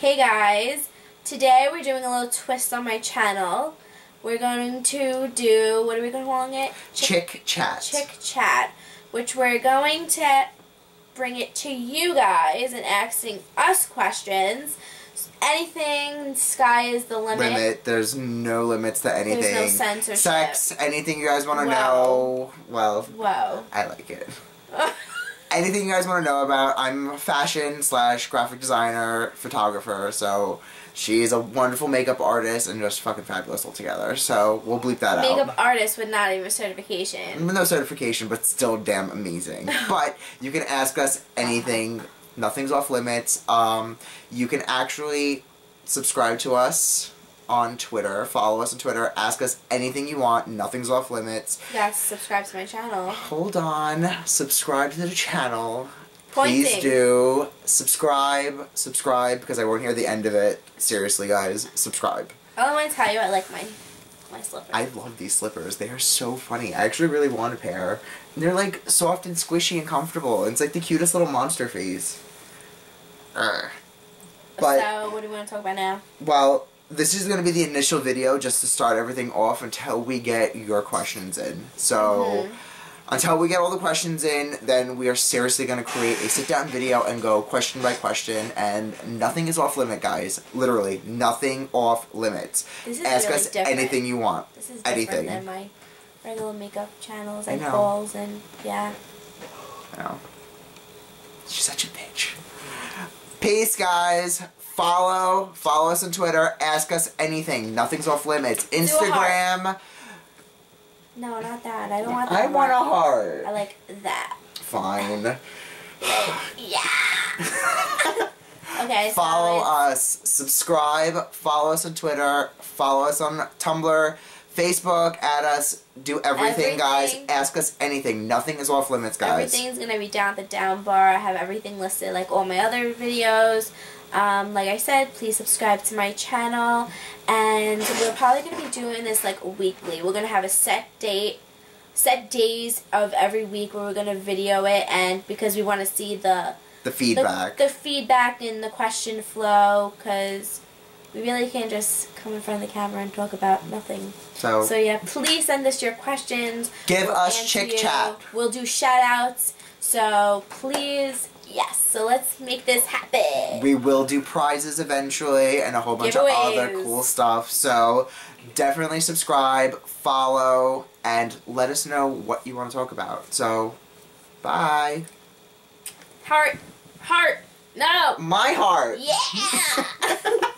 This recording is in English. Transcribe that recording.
Hey guys, today we're doing a little twist on my channel. We're going to do, what are we calling it? Chick Chat. Chick Chat, which we're going to bring it to you guys and asking us questions. Anything, sky is the limit. Limit. There's no limits to anything. There's no censorship. Sex, anything you guys want to know. Well, Whoa. I like it. Anything you guys want to know about, I'm a fashion slash graphic designer, photographer, so she's a wonderful makeup artist and just fucking fabulous altogether. So we'll bleep that out. Makeup artist with not even certification. No certification, but still damn amazing. but you can ask us anything. Nothing's off limits. Um, you can actually subscribe to us on Twitter. Follow us on Twitter. Ask us anything you want. Nothing's off limits. Yes, subscribe to my channel. Hold on. Subscribe to the channel. Pointing. Please do. Subscribe. Subscribe because I won't hear the end of it. Seriously, guys. Subscribe. I want to tell you, I like my my slippers. I love these slippers. They are so funny. I actually really want a pair. And they're like soft and squishy and comfortable. It's like the cutest little monster face. Urgh. But so, what do we want to talk about now? well, this is gonna be the initial video just to start everything off until we get your questions in. So Mhm. until we get all the questions in, then we are seriously gonna create a sit down video and go question by question and nothing is off limit guys. Literally, nothing off limits. This is Ask really us different. anything you want. This is different anything. than my regular makeup channels and know. hauls and yeah. No. She's such a bitch. Peace, guys. Follow, follow us on Twitter. Ask us anything. Nothing's off limits. Instagram. No, not that. I don't want that. I want a heart. I like that. Fine. Yeah. okay. Follow it's- us. Subscribe. Follow us on Twitter. Follow us on Tumblr. Facebook. Add us. Do everything, guys. Ask us anything. Nothing is off limits, guys. Everything's gonna be down at the down bar. I have everything listed, like all my other videos. Um, like I said, please subscribe to my channel, and we're probably gonna be doing this like weekly. We're gonna have a set date, set days of every week where we're gonna video it, and because we want to see the The the, feedback. the feedback and the question flow, because we really can't just come in front of the camera and talk about nothing. so, So yeah, please send us your questions. give We'll us chick you. chat. We'll do shout outs. So please, yes. So let's make this happen. We will do prizes eventually and a whole bunch of other cool stuff. So definitely subscribe, follow, and let us know what you want to talk about. So, bye. Heart, heart, no. My heart. Yeah.